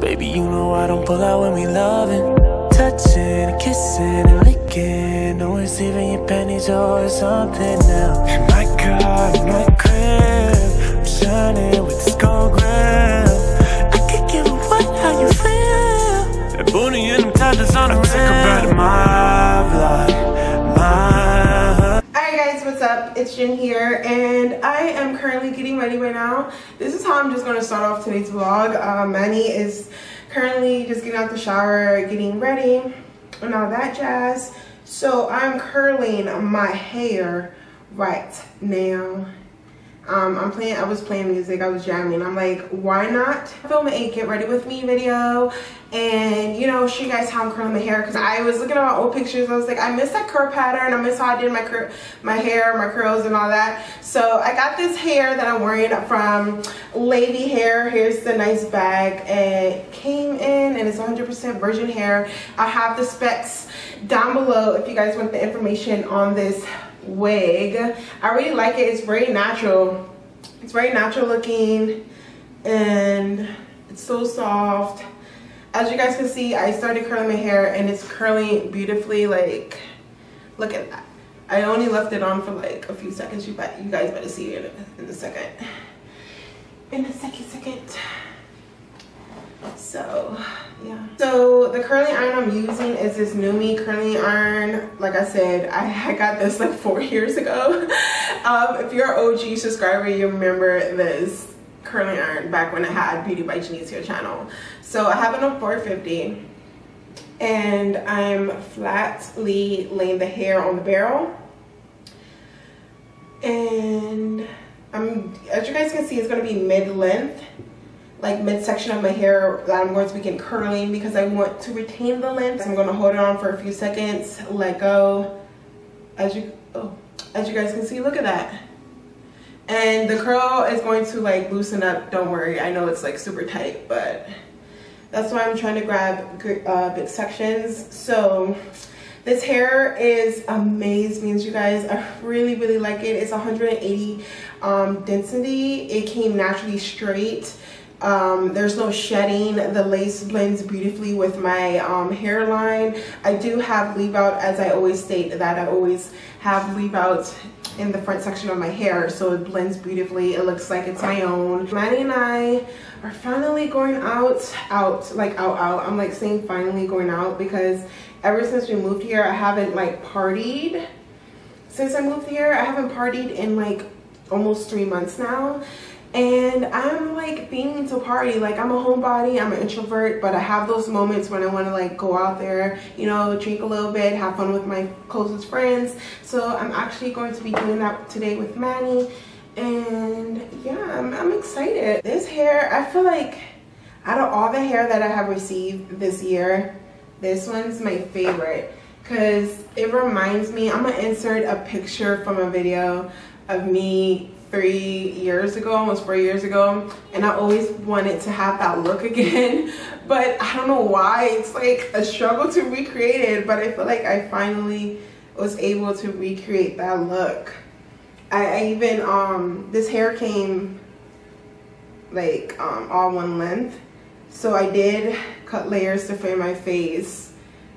Baby, you know I don't pull out when we loving. Touching kissing and licking. No one's leaving your panties or something now. In my car, in my crib. I'm shining with what's up? It's Jen here and I am currently getting ready right now. This is how I'm just going to start off today's vlog. Uh, Mannie is currently just getting out the shower, getting ready and all that jazz. So I'm curling my hair right now. Um, I'm playing, I was playing music, I was jamming. I'm like, why not film a get ready with me video and, you know, show you guys how I'm curling my hair. Cause I was looking at my old pictures. I was like, I miss that curl pattern. I miss how I did my, cur my hair, my curls and all that. So I got this hair that I'm wearing from Lavy Hair. Here's the nice bag. It came in and it's 100% virgin hair. I have the specs down below if you guys want the information on this wig. I really like it. It's very natural. It's very natural looking and it's so soft. As you guys can see, I started curling my hair and it's curling beautifully. Like, look at that. I only left it on for like a few seconds. You, you guys better see it in a second. In a second, second. So, yeah. So the curling iron I'm using is this NuMe curling iron. Like I said, I, I got this like four years ago. Um, if you're an OG subscriber, you remember this curling iron back when I had Beauty by Genecia channel. So I have it on 450 and I'm flatly laying the hair on the barrel. And I'm, as you guys can see, it's gonna be mid-length like midsection of my hair that I'm going to begin curling because I want to retain the length. I'm going to hold it on for a few seconds, let go. As you, oh, as you guys can see, look at that. And the curl is going to like loosen up. Don't worry, I know it's like super tight, but that's why I'm trying to grab uh, big sections. So this hair is amazing, means you guys. I really, really like it. It's 180 um, density. It came naturally straight. Um, there's no shedding. The lace blends beautifully with my um, hairline. I do have leave out as I always state that I always have leave out in the front section of my hair so it blends beautifully. It looks like it's my own. Mannie and I are finally going out, out, like out, out. I'm like saying finally going out because ever since we moved here I haven't like partied. Since I moved here I haven't partied in like almost three months now and I'm like being to party. Like I'm a homebody I'm an introvert but I have those moments when I want to like go out there you know drink a little bit have fun with my closest friends. So I'm actually going to be doing that today with Mannie. And yeah I'm, I'm excited. This hair I feel like out of all the hair that I have received this year this one's my favorite. Because it reminds me I'm gonna insert a picture from a video of me three years ago, almost four years ago, and I always wanted to have that look again, but I don't know why. It's like a struggle to recreate it, but I feel like I finally was able to recreate that look. I, I even, um, this hair came like um, all one length, so I did cut layers to frame my face,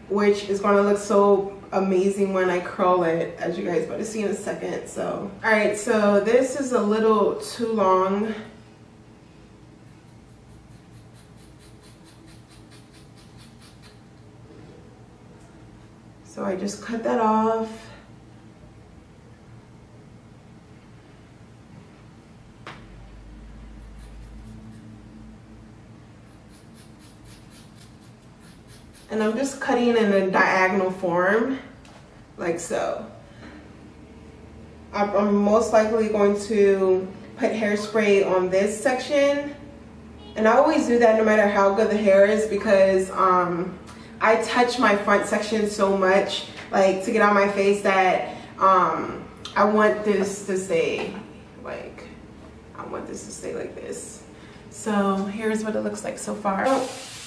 which is gonna look so amazing when I curl it, as you guys about to see in a second. So, all right, so this is a little too long. So I just cut that off. And I'm just cutting in a diagonal form like so. I'm most likely going to put hairspray on this section. And I always do that no matter how good the hair is because um, I touch my front section so much like to get on my face that um, I want this to stay like I want this to stay like this. So here's what it looks like so far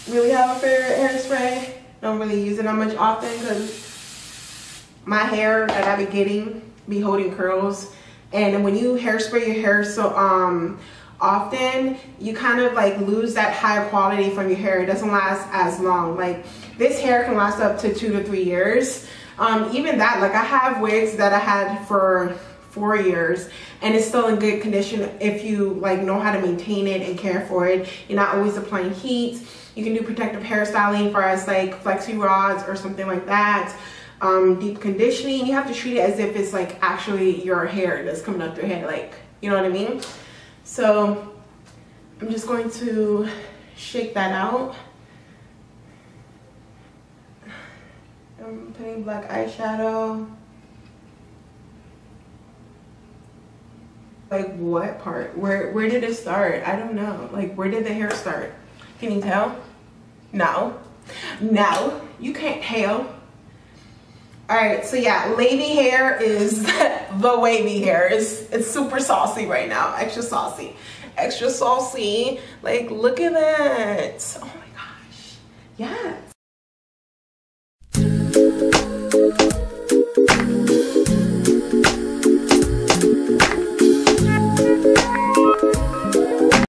really have a favorite hairspray. Don't really use it that much often because my hair that I be getting be holding curls. And when you hairspray your hair so um often, you kind of like lose that high quality from your hair. It doesn't last as long. Like this hair can last up to two to three years. Um, even that, like I have wigs that I had for four years and it's still in good condition if you like know how to maintain it and care for it. You're not always applying heat. You can do protective hairstyling for us like flexi rods or something like that. Um, deep conditioning, you have to treat it as if it's like actually your hair that's coming up your head, like, you know what I mean? So I'm just going to shake that out. I'm putting black eyeshadow. Like what part? Where where did it start? I don't know. Like where did the hair start? Can you tell? No. No. You can't tell. Alright, so yeah, lavy hair is the wavy hair. It's, it's super saucy right now. Extra saucy. Extra saucy. Like, look at that. Oh